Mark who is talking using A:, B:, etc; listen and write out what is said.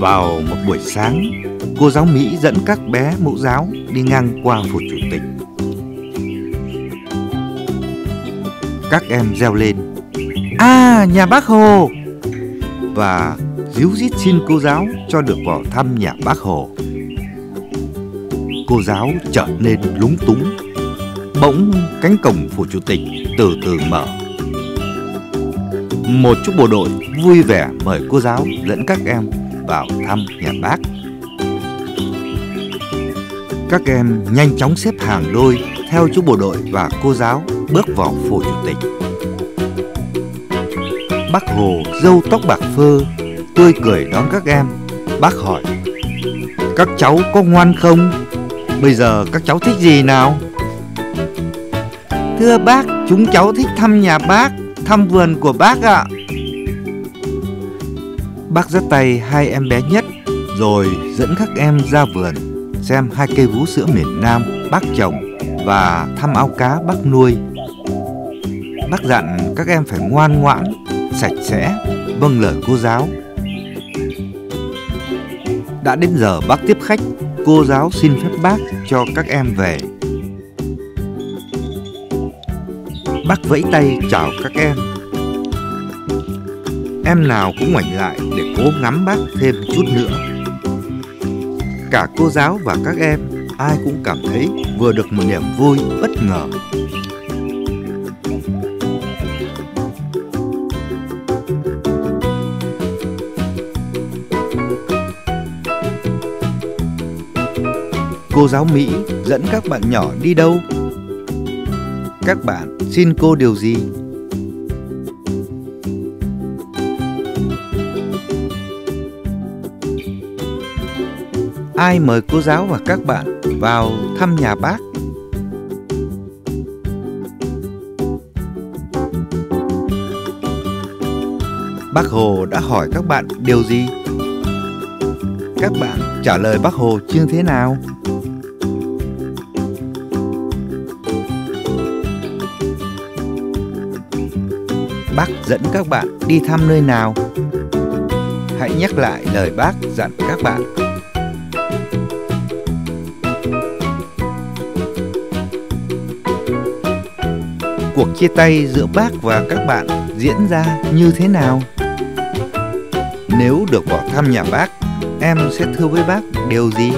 A: Vào một buổi sáng, cô giáo Mỹ dẫn các bé mẫu giáo đi ngang qua phủ chủ tịch. Các em reo lên À nhà bác Hồ! Và díu dít xin cô giáo cho được vào thăm nhà bác Hồ. Cô giáo trở nên lúng túng Bỗng cánh cổng phủ chủ tịch từ từ mở. Một chút bộ đội vui vẻ mời cô giáo dẫn các em vào thăm nhà bác Các em nhanh chóng xếp hàng đôi theo chú bộ đội và cô giáo bước vào phủ chủ tịch Bác Hồ râu tóc bạc phơ Tươi cười đón các em Bác hỏi Các cháu có ngoan không? Bây giờ các cháu thích gì nào? Thưa bác, chúng cháu thích thăm nhà bác Thăm vườn của bác ạ Bác dắt tay hai em bé nhất Rồi dẫn các em ra vườn Xem hai cây vú sữa miền Nam bác trồng Và thăm ao cá bác nuôi Bác dặn các em phải ngoan ngoãn sạch sẽ, vâng lời cô giáo. Đã đến giờ bác tiếp khách, cô giáo xin phép bác cho các em về. Bác vẫy tay chào các em. Em nào cũng ngoảnh lại để cố ngắm bác thêm chút nữa. Cả cô giáo và các em, ai cũng cảm thấy vừa được một niềm vui bất ngờ Cô giáo Mỹ dẫn các bạn nhỏ đi đâu? Các bạn, xin cô điều gì? Ai mời cô giáo và các bạn vào thăm nhà bác? Bác Hồ đã hỏi các bạn điều gì? Các bạn trả lời bác Hồ như thế nào? Bác dẫn các bạn đi thăm nơi nào? Hãy nhắc lại lời bác dặn các bạn. Cuộc chia tay giữa bác và các bạn diễn ra như thế nào? Nếu được vào thăm nhà bác, em sẽ thưa với bác điều gì?